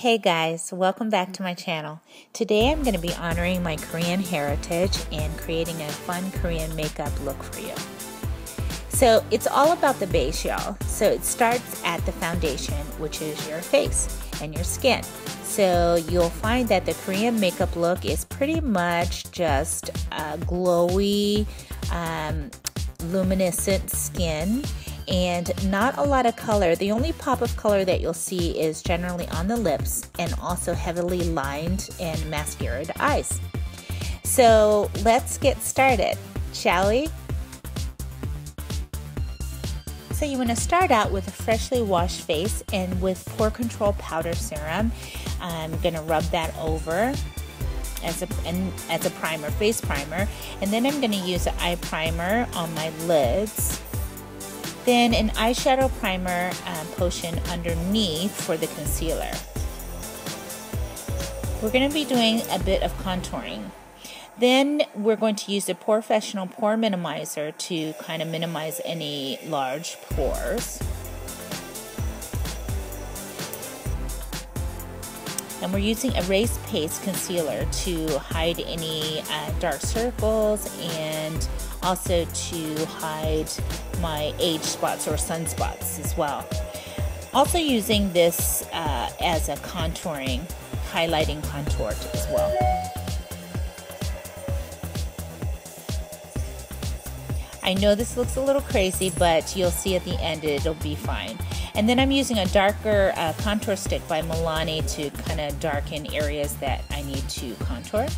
Hey guys, welcome back to my channel. Today I'm going to be honoring my Korean heritage and creating a fun Korean makeup look for you. So it's all about the base, y'all. So it starts at the foundation, which is your face and your skin. So you'll find that the Korean makeup look is pretty much just a glowy, um, luminescent skin and not a lot of color. The only pop of color that you'll see is generally on the lips and also heavily lined and mascaraed eyes. So let's get started, shall we? So you want to start out with a freshly washed face and with pore control powder serum. I'm going to rub that over as a and as a primer, face primer, and then I'm going to use an eye primer on my lids then an eyeshadow primer um, potion underneath for the concealer. We're going to be doing a bit of contouring. Then we're going to use the POREfessional Pore Minimizer to kind of minimize any large pores. And we're using Erase Paste Concealer to hide any uh, dark circles and also to hide my age spots or sunspots as well. Also using this uh, as a contouring, highlighting contour as well. I know this looks a little crazy, but you'll see at the end it'll be fine. And then I'm using a darker uh, contour stick by Milani to kind of darken areas that I need to contour.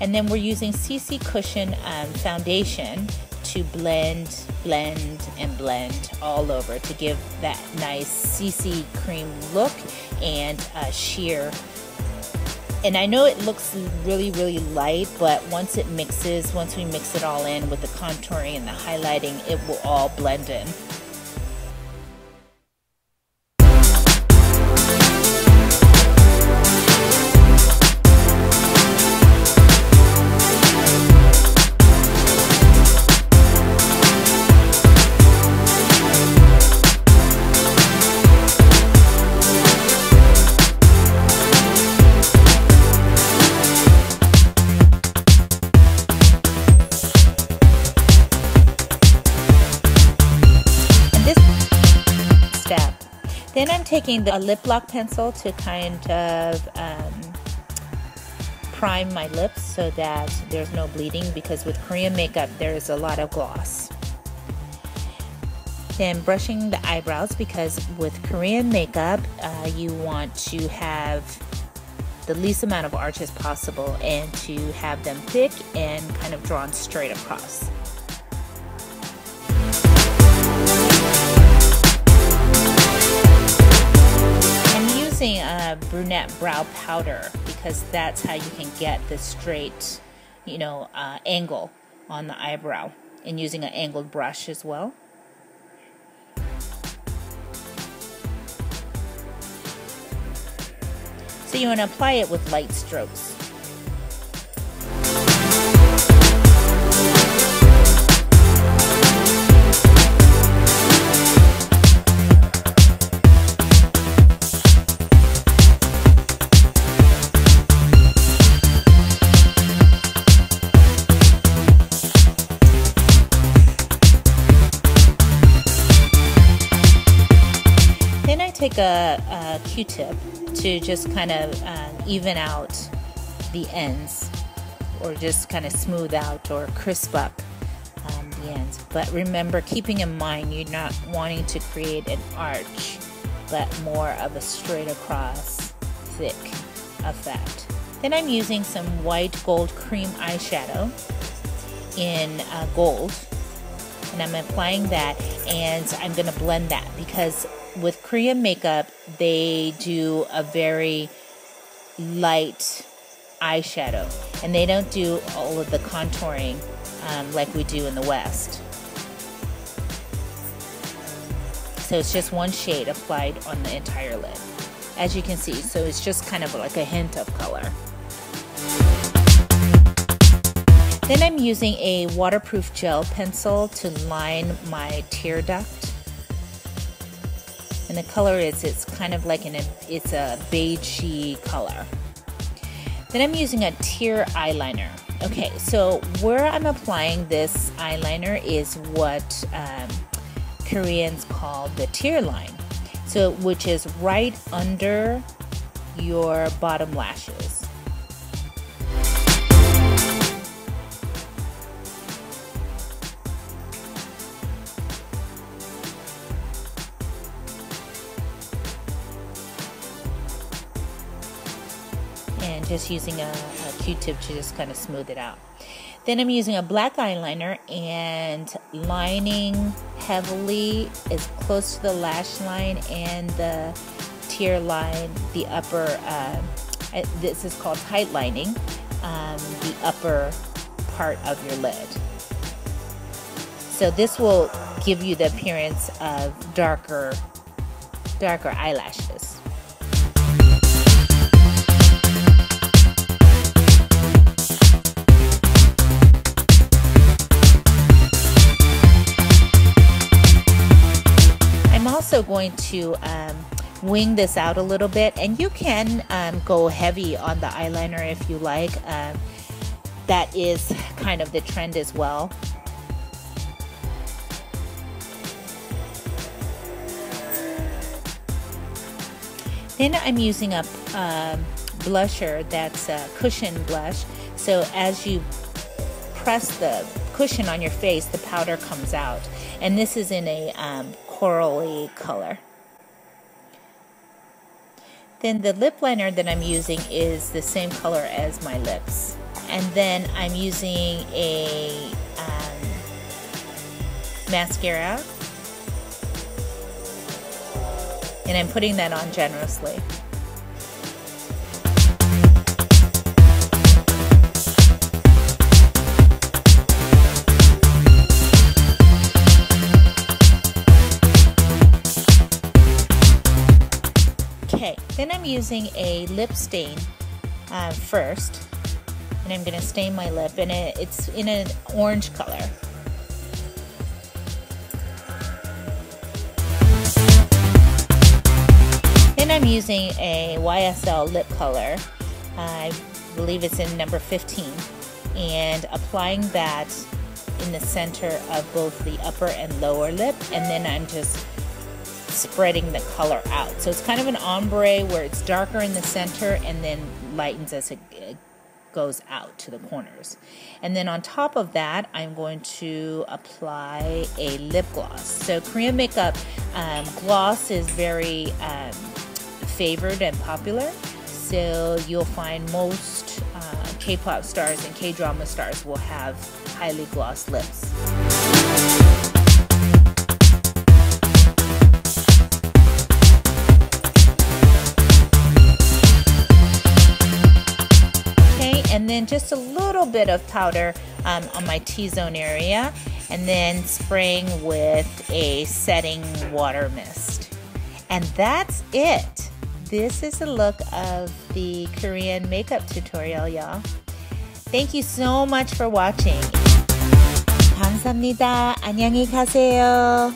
And then we're using CC Cushion um, foundation to blend, blend, and blend all over to give that nice CC cream look and uh, sheer. And I know it looks really, really light, but once it mixes, once we mix it all in with the contouring and the highlighting, it will all blend in. Taking the, a lip lock pencil to kind of um, prime my lips so that there's no bleeding because with Korean makeup there is a lot of gloss. Then brushing the eyebrows because with Korean makeup uh, you want to have the least amount of arch as possible and to have them thick and kind of drawn straight across. Using a brunette brow powder because that's how you can get the straight, you know, uh, angle on the eyebrow and using an angled brush as well. So you want to apply it with light strokes. Take a a Q-tip to just kind of uh, even out the ends or just kind of smooth out or crisp up um, the ends. But remember, keeping in mind you're not wanting to create an arch, but more of a straight across thick effect. Then I'm using some white gold cream eyeshadow in uh, gold and I'm applying that and I'm going to blend that because with Korean makeup, they do a very light eyeshadow and they don't do all of the contouring um, like we do in the West. So it's just one shade applied on the entire lid, as you can see. So it's just kind of like a hint of color. Then I'm using a waterproof gel pencil to line my tear duct And the color is, it's kind of like an, it's a beigey color. Then I'm using a tear eyeliner. Okay, so where I'm applying this eyeliner is what um, Koreans call the tear line. So, which is right under your bottom lashes. And just using a a q-tip to just kind of smooth it out then I'm using a black eyeliner and lining heavily as close to the lash line and the tear line, the upper, uh, this is called tight lining, um, the upper part of your lid. So this will give you the appearance of darker, darker eyelashes. Going to um, wing this out a little bit and you can um, go heavy on the eyeliner if you like. Um, that is kind of the trend as well. Then I'm using a um, blusher that's a cushion blush. So as you press the cushion on your face, the powder comes out. And this is in a um, corally color. Then the lip liner that I'm using is the same color as my lips. And then I'm using a um, mascara. And I'm putting that on generously. Then I'm using a lip stain uh, first. And I'm going to stain my lip. And it, it's in an orange color. Then I'm using a YSL lip color. I believe it's in number 15. And applying that in the center of both the upper and lower lip. And then I'm just spreading the color out. So it's kind of an ombre where it's darker in the center and then lightens as it goes out to the corners. And then on top of that, I'm going to apply a lip gloss. So Korean makeup um, gloss is very um, favored and popular. So you'll find most uh, K-pop stars and K-drama stars will have highly glossed lips. and then just a little bit of powder um, on my T-zone area and then spraying with a setting water mist. And that's it. This is a look of the Korean makeup tutorial, y'all. Thank you so much for watching. 감사합니다. 안녕히 가세요.